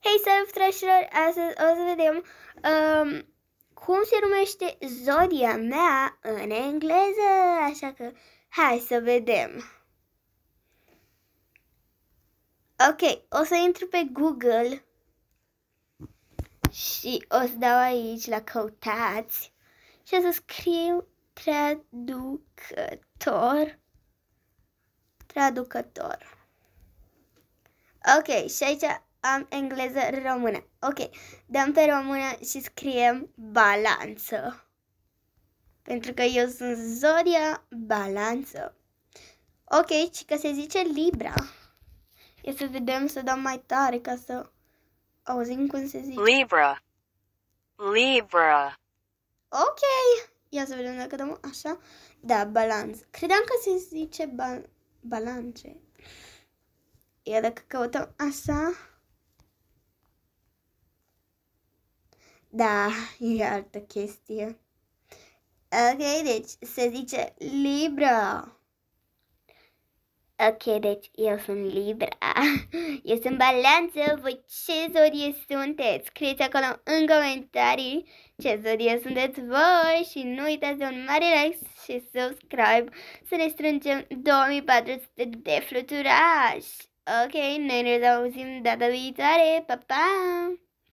Hei, salut, dragilor! Astăzi o să vedem um, cum se numește zodia mea în engleză, așa că hai să vedem. Ok, o să intru pe Google și o să dau aici la căutați și o să scriu traducător. Traducător. Ok, și aici am engleză română. Ok, dăm pe română și scriem balanță. Pentru că eu sunt Zodia Balanță. Ok, și că se zice Libra. E să vedem să dăm mai tare ca să auzim cum se zice. Libra. Libra. Ok, ia să vedem dacă dăm așa. Da, balanță. Credeam că se zice ba balance. Ia dacă căutăm așa. Da, e altă chestie. Ok, deci se zice Libra. Ok, deci eu sunt Libra. Eu sunt balanță. Voi ce zodie sunteți? Scrieți acolo în comentarii ce zodie sunteți voi și nu uitați de un mare like și subscribe să ne strângem 2400 de fluturași. Ok, noi ne auzim data viitoare. Pa, pa!